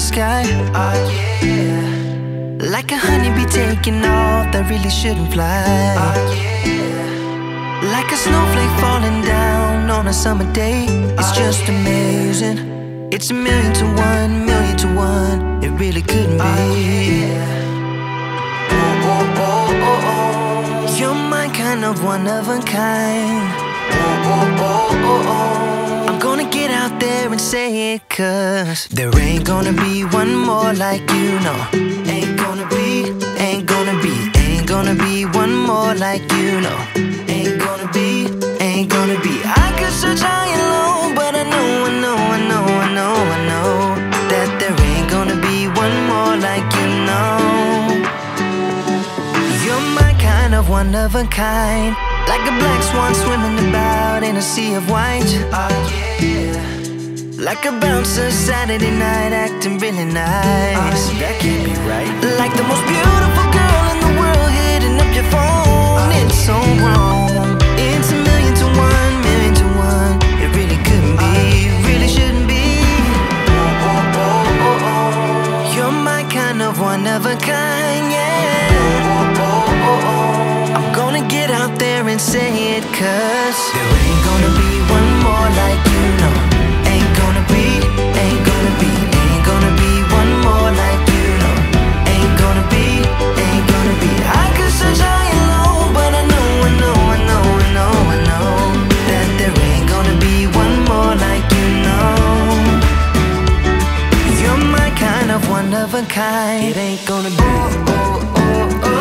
sky. Oh yeah. Like a honeybee taking off that really shouldn't fly. Oh yeah. Like a snowflake falling down on a summer day. It's oh, just yeah. amazing. It's a million to one, million to one. It really couldn't be. Oh, yeah. Oh, oh, oh, oh, oh. You're my kind of one of a kind. Oh, oh, oh, oh, oh gonna get out there and say it Cause there ain't gonna be one more like you, no. Ain't gonna be, ain't gonna be Ain't gonna be one more like you, no. Ain't gonna be, ain't gonna be. I could search high and low But I know, I know, I know, I know, I know That there ain't gonna be one more like you, no. You're my kind of one of a kind Like a black swan swimming about in a sea of white oh, yeah. Like a bouncer Saturday night acting really nice. Uh, that can't be right. Like the most beautiful girl in the world hitting up your phone. Uh, it's so wrong. It's a million to one, million to one. It really couldn't be, really shouldn't be. Oh, oh, oh, oh, oh. You're my kind of one of a kind, yeah. There and say it, cause there ain't gonna be one more like you no Ain't gonna be, ain't gonna be Ain't gonna be one more like you, no Ain't gonna be, ain't gonna be I could search high and low But I know. I know, I know, I know, I know That there ain't gonna be one more like you, no You're my kind of one of a kind. It ain't gonna be. Oh, oh, oh, oh.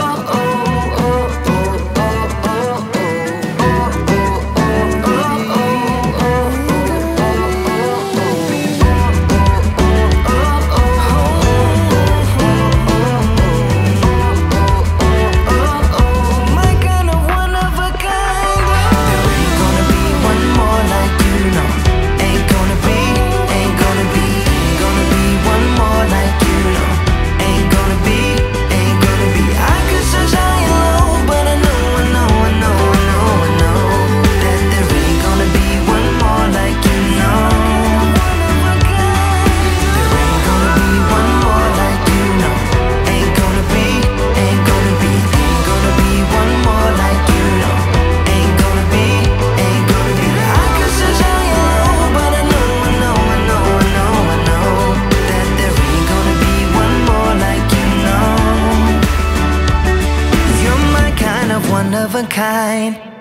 Kind